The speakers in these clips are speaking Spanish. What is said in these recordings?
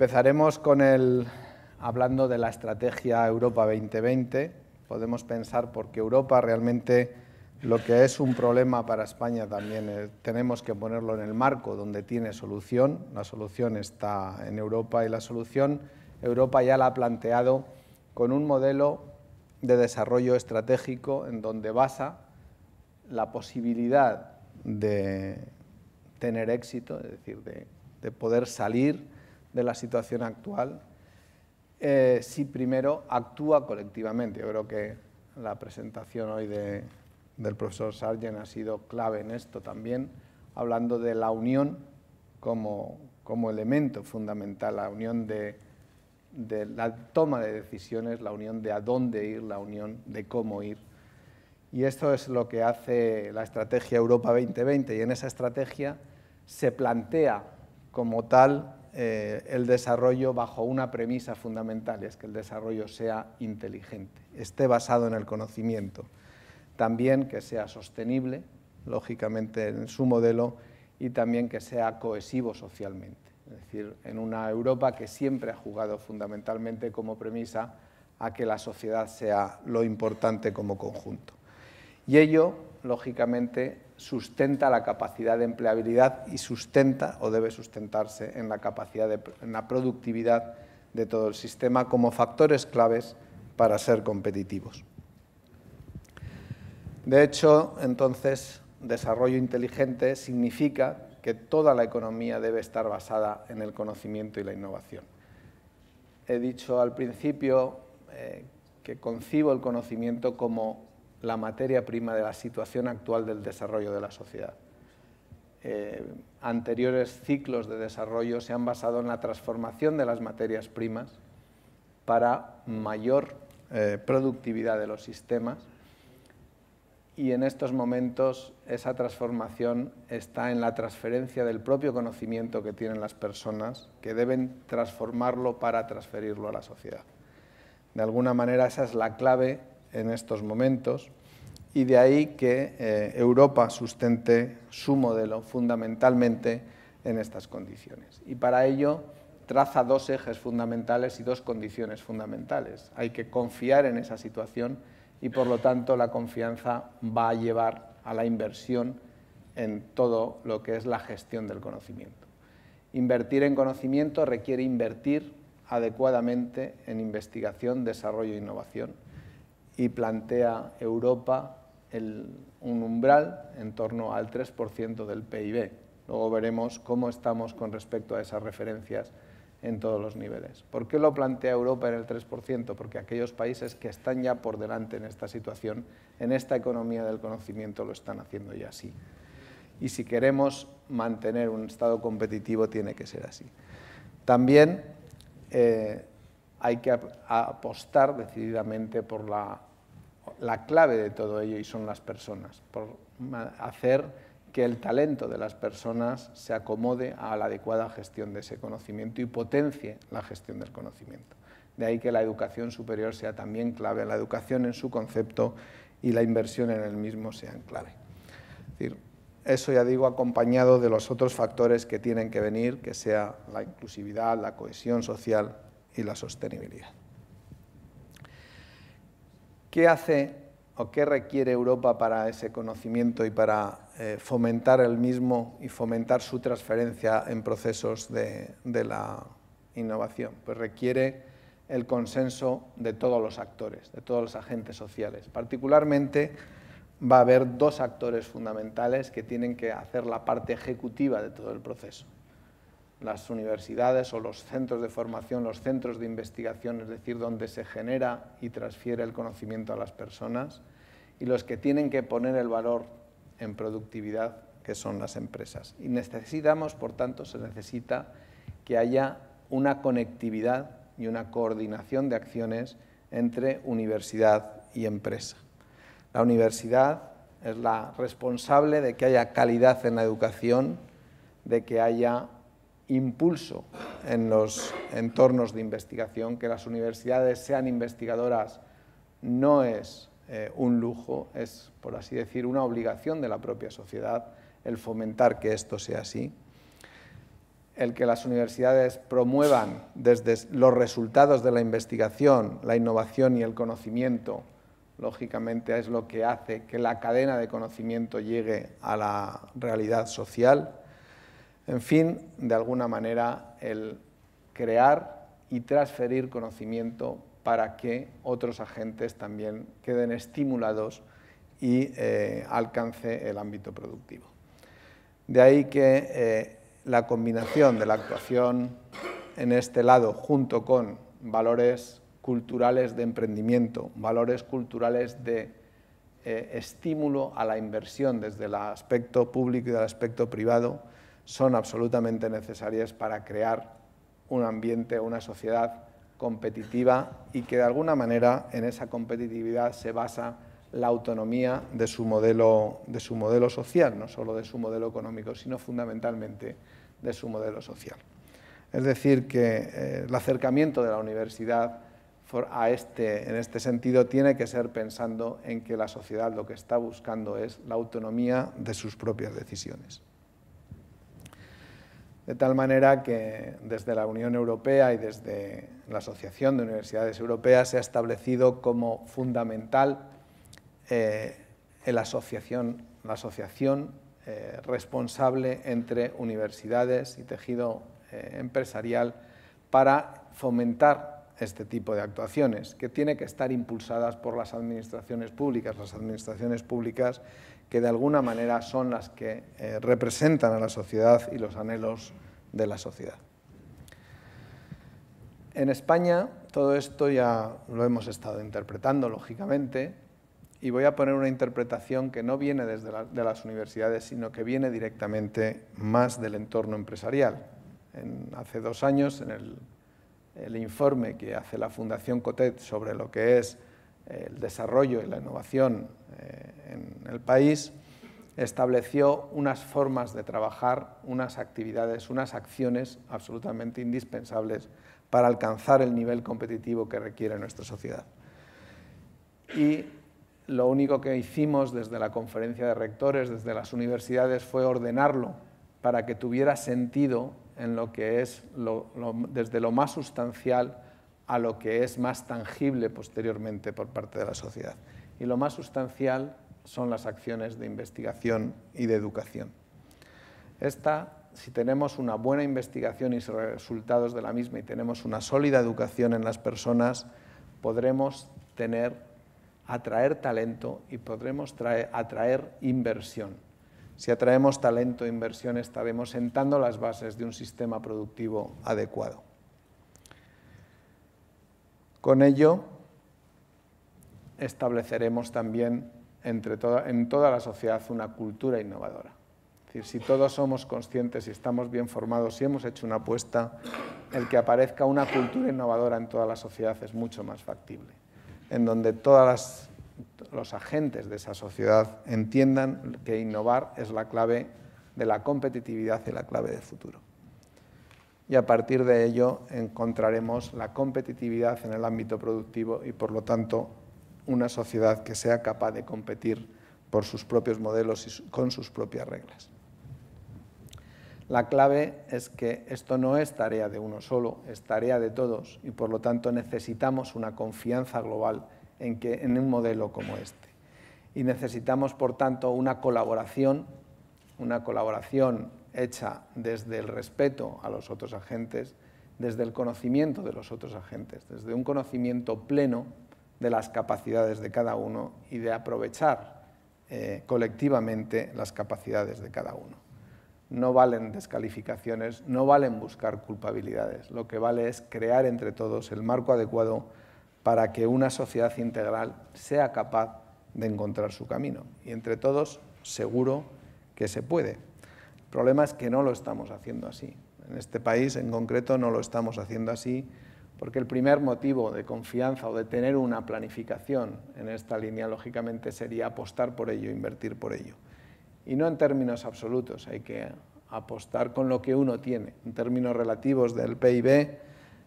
Empezaremos con el, hablando de la estrategia Europa 2020. Podemos pensar porque Europa realmente lo que es un problema para España también eh, tenemos que ponerlo en el marco donde tiene solución. La solución está en Europa y la solución Europa ya la ha planteado con un modelo de desarrollo estratégico en donde basa la posibilidad de tener éxito, es decir, de poder salir de la situación actual eh, si primero actúa colectivamente. Yo creo que la presentación hoy del profesor Sargent ha sido clave en esto también, hablando de la unión como, elemento fundamental, la unión de, de, la toma de decisiones, la unión de a dónde ir, la unión de cómo ir. Y esto es lo que hace la estrategia Europa 2020 y en esa estrategia se plantea como tal eh, el desarrollo bajo una premisa fundamental, es que el desarrollo sea inteligente, esté basado en el conocimiento, también que sea sostenible, lógicamente en su modelo, y también que sea cohesivo socialmente. Es decir, en una Europa que siempre ha jugado fundamentalmente como premisa a que la sociedad sea lo importante como conjunto. Y ello, lógicamente, sustenta la capacidad de empleabilidad y sustenta o debe sustentarse en la capacidad de, la productividad de todo el sistema como factores claves para ser competitivos. De hecho, entonces, desarrollo inteligente significa que toda la economía debe estar basada en el conocimiento y la innovación. He dicho al principio eh, que concibo el conocimiento como la materia prima de la situación actual del desarrollo de la sociedad. Eh, anteriores ciclos de desarrollo se han basado en la transformación de las materias primas para mayor eh, productividad de los sistemas y en estos momentos esa transformación está en la transferencia del propio conocimiento que tienen las personas que deben transformarlo para transferirlo a la sociedad. De alguna manera esa es la clave en estos momentos y de ahí que eh, Europa sustente su modelo fundamentalmente en estas condiciones. Y para ello traza dos ejes fundamentales y dos condiciones fundamentales. Hay que confiar en esa situación y por lo tanto la confianza va a llevar a la inversión en todo lo que es la gestión del conocimiento. Invertir en conocimiento requiere invertir adecuadamente en investigación, desarrollo e innovación y plantea Europa un umbral en torno al 3% del PIB. Luego veremos cómo estamos con respecto a esas referencias en todos los niveles. ¿Por qué lo plantea Europa en el 3%? Porque aquellos países que están ya por delante en esta situación, en esta economía del conocimiento, lo están haciendo ya así. Y si queremos mantener un Estado competitivo, tiene que ser así. También eh, hay que apostar decididamente por la la clave de todo ello y son las personas, por hacer que el talento de las personas se acomode a la adecuada gestión de ese conocimiento y potencie la gestión del conocimiento. De ahí que la educación superior sea también clave, la educación en su concepto y la inversión en el mismo sean clave. eso ya digo acompañado de los otros factores que tienen que venir, que sea la inclusividad, la cohesión social y la sostenibilidad. ¿Qué hace o qué requiere Europa para ese conocimiento y para eh, fomentar el mismo y fomentar su transferencia en procesos de, la innovación? Pues requiere el consenso de todos los actores, de todos los agentes sociales. Particularmente va a haber dos actores fundamentales que tienen que hacer la parte ejecutiva de todo el proceso las universidades o los centros de formación, los centros de investigación, es decir, donde se genera y transfiere el conocimiento a las personas, y los que tienen que poner el valor en productividad, que son las empresas. Y necesitamos, por tanto, se necesita que haya una conectividad y una coordinación de acciones entre universidad y empresa. La universidad es la responsable de que haya calidad en la educación, de que haya impulso en los entornos de investigación, que las universidades sean investigadoras no es eh, un lujo, es, por así decir, una obligación de la propia sociedad el fomentar que esto sea así. el que las universidades promuevan desde los resultados de la investigación, la innovación y el conocimiento, lógicamente es lo que hace que la cadena de conocimiento llegue a la realidad social. En fin, de alguna manera, el crear y transferir conocimiento para que otros agentes también queden estimulados y eh, alcance el ámbito productivo. De ahí que eh, la combinación de la actuación en este lado junto con valores culturales de emprendimiento, valores culturales de eh, estímulo a la inversión desde el aspecto público y del aspecto privado, son absolutamente necesarias para crear un ambiente, una sociedad competitiva y que de alguna manera en esa competitividad se basa la autonomía de su modelo, de su modelo social, no solo de su modelo económico, sino fundamentalmente de su modelo social. Es decir, que eh, el acercamiento de la universidad a este, en este sentido tiene que ser pensando en que la sociedad lo que está buscando es la autonomía de sus propias decisiones. De tal manera que desde la Unión Europea y desde la Asociación de Universidades Europeas se ha establecido como fundamental eh, la asociación, la asociación eh, responsable entre universidades y tejido eh, empresarial para fomentar este tipo de actuaciones, que tiene que estar impulsadas por las administraciones públicas, las administraciones públicas que de alguna manera son las que eh, representan a la sociedad y los anhelos de la sociedad. En España todo esto ya lo hemos estado interpretando, lógicamente, y voy a poner una interpretación que no viene desde de las universidades, sino que viene directamente más del entorno empresarial. hace dos años, en el, el, informe que hace la Fundación COTET sobre lo que es el desarrollo y la innovación en el país, estableció unas formas de trabajar, unas actividades, unas acciones absolutamente indispensables para alcanzar el nivel competitivo que requiere nuestra sociedad. Y lo único que hicimos desde la conferencia de rectores, desde las universidades, fue ordenarlo para que tuviera sentido en lo que es desde lo más sustancial a lo que es más tangible posteriormente por parte de la sociedad. Y lo más sustancial son las acciones de investigación y de educación. Esta, si tenemos una buena investigación y resultados de la misma y tenemos una sólida educación en las personas, podremos tener atraer talento y podremos atraer inversión. Si atraemos talento e inversión estaremos sentando las bases de un sistema productivo adecuado. Con ello estableceremos también entre en toda la sociedad una cultura innovadora. Es decir, si todos somos conscientes y estamos bien formados y hemos hecho una apuesta, el que aparezca una cultura innovadora en toda la sociedad es mucho más factible en donde todos los agentes de esa sociedad entiendan que innovar es la clave de la competitividad y la clave del futuro. Y a partir de ello encontraremos la competitividad en el ámbito productivo y, por lo tanto, una sociedad que sea capaz de competir por sus propios modelos y con sus propias reglas. La clave es que esto no es tarea de uno solo, es tarea de todos y por lo tanto necesitamos una confianza global en, que, en un modelo como este. Y necesitamos, por tanto, una colaboración, una colaboración hecha desde el respeto a los otros agentes, desde el conocimiento de los otros agentes, desde un conocimiento pleno de las capacidades de cada uno y de aprovechar eh, colectivamente las capacidades de cada uno no valen descalificaciones, no valen buscar culpabilidades. Lo que vale es crear entre todos el marco adecuado para que una sociedad integral sea capaz de encontrar su camino. Y entre todos, seguro que se puede. El problema es que no lo estamos haciendo así. En este país en concreto no lo estamos haciendo así porque el primer motivo de confianza o de tener una planificación en esta línea, lógicamente, sería apostar por ello, invertir por ello y no en términos absolutos, hay que apostar con lo que uno tiene. En términos relativos del PIB,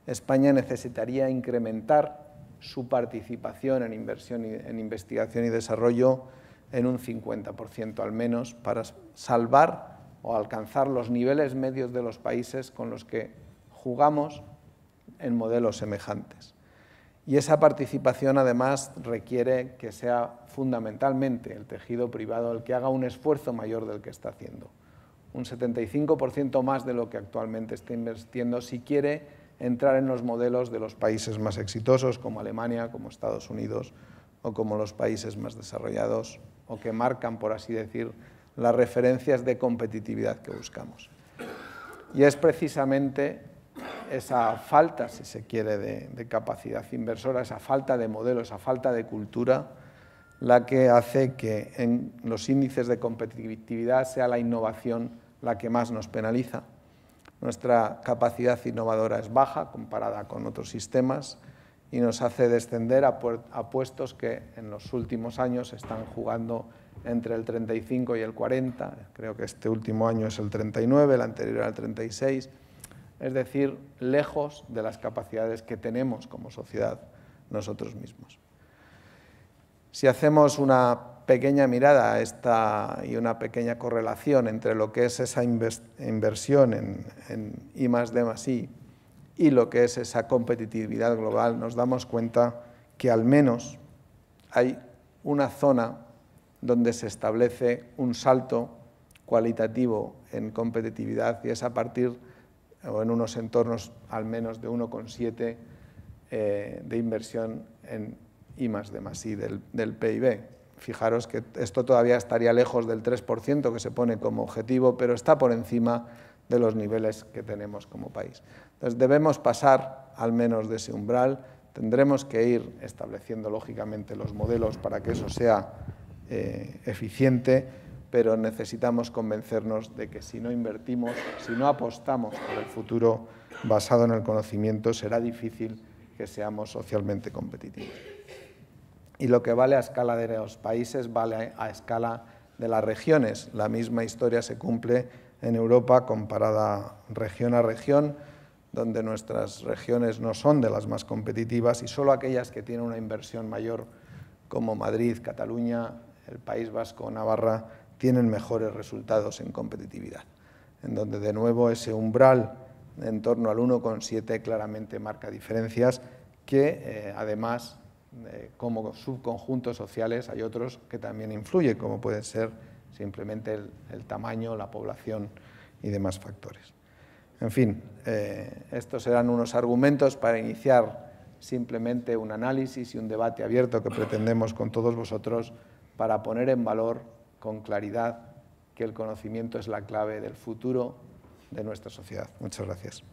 España necesitaría incrementar su participación en, inversión en investigación y desarrollo en un 50% al menos para salvar o alcanzar los niveles medios de los países con los que jugamos en modelos semejantes. Y esa participación además requiere que sea fundamentalmente el tejido privado el que haga un esfuerzo mayor del que está haciendo. Un 75% más de lo que actualmente está invirtiendo si quiere entrar en los modelos de los países más exitosos como Alemania, como Estados Unidos o como los países más desarrollados o que marcan, por así decir, las referencias de competitividad que buscamos. Y es precisamente esa falta, si se quiere, de, capacidad inversora, esa falta de modelo, esa falta de cultura, la que hace que en los índices de competitividad sea la innovación la que más nos penaliza. Nuestra capacidad innovadora es baja comparada con otros sistemas y nos hace descender a, a puestos que en los últimos años están jugando entre el 35 y el 40, creo que este último año es el 39, el anterior era el 36, es decir, lejos de las capacidades que tenemos como sociedad nosotros mismos. Si hacemos una pequeña mirada esta, y una pequeña correlación entre lo que es esa inversión en, en I más D más I y lo que es esa competitividad global, nos damos cuenta que al menos hay una zona donde se establece un salto cualitativo en competitividad y es a partir o en unos entornos al menos de 1,7 eh, de inversión en I más D más I del, del, PIB. Fijaros que esto todavía estaría lejos del 3% que se pone como objetivo, pero está por encima de los niveles que tenemos como país. Entonces debemos pasar al menos de ese umbral, tendremos que ir estableciendo lógicamente los modelos para que eso sea eh, eficiente, pero necesitamos convencernos de que si no invertimos, si no apostamos por el futuro basado en el conocimiento, será difícil que seamos socialmente competitivos. Y lo que vale a escala de los países vale a escala de las regiones. La misma historia se cumple en Europa comparada región a región, donde nuestras regiones no son de las más competitivas y solo aquellas que tienen una inversión mayor como Madrid, Cataluña, el País Vasco, Navarra, tienen mejores resultados en competitividad, en donde de nuevo ese umbral en torno al 1,7 claramente marca diferencias que eh, además eh, como subconjuntos sociales hay otros que también influyen, como pueden ser simplemente el, tamaño, la población y demás factores. En fin, eh, estos serán unos argumentos para iniciar simplemente un análisis y un debate abierto que pretendemos con todos vosotros para poner en valor con claridad que el conocimiento es la clave del futuro de nuestra sociedad. Muchas gracias.